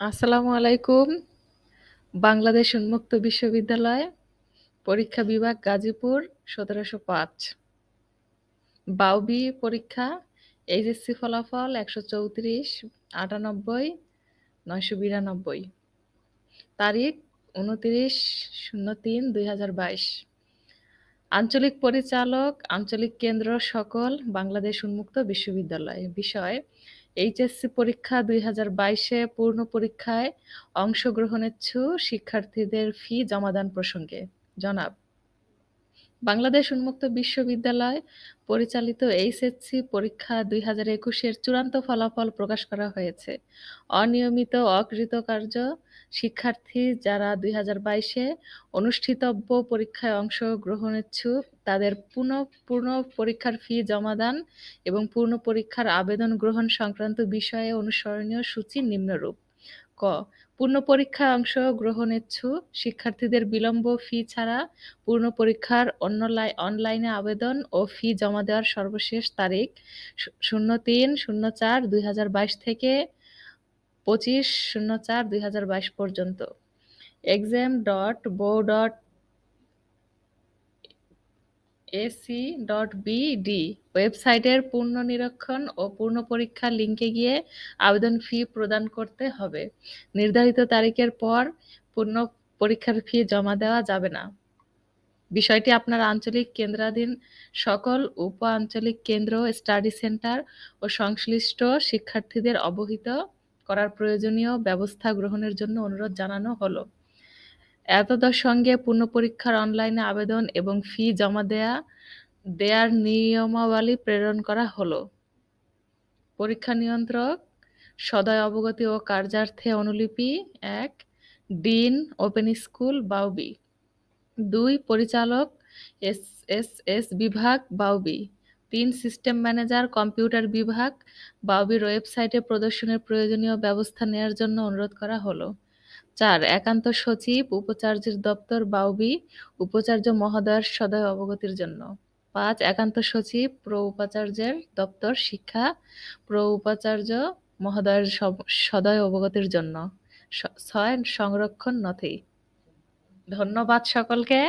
আসসালামু আলাইকুম। বাংলাদেশ উন্মুক্ত বিশ্ববিদ্যালয়, পরীক্ষা বিভাগ গাজীপুর ১৭০৫ বাউবি পরীক্ষা এইচএসসি ফলাফল ১৩৪, ৯৮, ৯৯২ তারিখ ২৯.03.২০২২ আঞ্চলিক পরিচালক, আঞ্চলিক কেন্দ্র সকল বাংলাদেশ উন্মুক্ত বিশ্ববিদ্যালয়। বিষয় এইচএসসি পরীক্ষা দুই হাজার বাইশে পূর্ণ পরীক্ষায় অংশগ্রহণেচ্ছু শিক্ষার্থীদের ফি জমাদান প্রসঙ্গে। জনাব বাংলাদেশ উন্মুক্ত বিশ্ববিদ্যালয় পরিচালিত এইচএসসি পরীক্ষা দুই হাজার একুশের চূড়ান্ত ফলাফল প্রকাশ করা হয়েছে। অনিয়মিত অকৃতকার্য শিক্ষার্থী যারা দুই হাজার বাইশে অনুষ্ঠিতব্য পরীক্ষায় অংশগ্রহণেচ্ছুক তাদের পুনঃ পূর্ণ পরীক্ষার ফি জমাদান এবং পূর্ণ পরীক্ষার আবেদন গ্রহণ সংক্রান্ত বিষয়ে অনুসরণীয় সূচি নিম্নরূপ: ক পূর্ণ পরীক্ষায় অংশগ্রহণেচ্ছুক শিক্ষার্থীদের বিলম্ব ফি ছাড়া পূর্ণ পরীক্ষার অন্য অনলাইনে আবেদন ও ফি জমা দেওয়ার সর্বশেষ তারিখ শূন্য তিন শূন্য চার দুই হাজার বাইশ থেকে পঁচিশ শূন্য চার দুই হাজার বাইশ পর্যন্ত। Exam dot bo dot AC dot BD ওয়েবসাইটের পূর্ণ নিরীক্ষণ ও পূর্ণ পরীক্ষা লিঙ্কে গিয়ে আবেদন ফি প্রদান করতে হবে। নির্ধারিত তারিখের পর পূর্ণ পরীক্ষার ফি জমা দেওয়া যাবে না। বিষয়টি আপনার আঞ্চলিক কেন্দ্রাধীন সকল উপ আঞ্চলিক কেন্দ্র, স্টাডি সেন্টার ও সংশ্লিষ্ট শিক্ষার্থীদের অবহিত করার প্রয়োজনীয় ব্যবস্থা গ্রহণের জন্য অনুরোধ জানানো হলো। এতদর সঙ্গে পূর্ণ পরীক্ষার অনলাইনে আবেদন এবং ফি জমা দেয়া, দেয়ার নিয়মাবলী প্রেরণ করা হলো। পরীক্ষা নিয়ন্ত্রক, সদয় অবগতি ও কার্যার্থে অনুলিপি এক, ডিন ওপেন স্কুল, বাউবি। দুই, পরিচালক, এস এস এস বিভাগ, বাউবি। তিন, সিস্টেম ম্যানেজার, কম্পিউটার বিভাগ, বাউবির ওয়েবসাইটে প্রদর্শনের প্রয়োজনীয় ব্যবস্থা নেওয়ার জন্য অনুরোধ করা হলো। চার, একান্ত সচিব, উপাচার্যের দপ্তর, বাউবি, উপাচার্য মহোদয়ের সদয় অবগতির জন্য। পাঁচ, একান্ত সচিব, প্র উপাচার্যের দপ্তর, শিক্ষা, প্র উপাচার্য মহোদয়ের সদয় অবগতির জন্য। ছয়, সংরক্ষণ নথি। ধন্যবাদ সকলকে।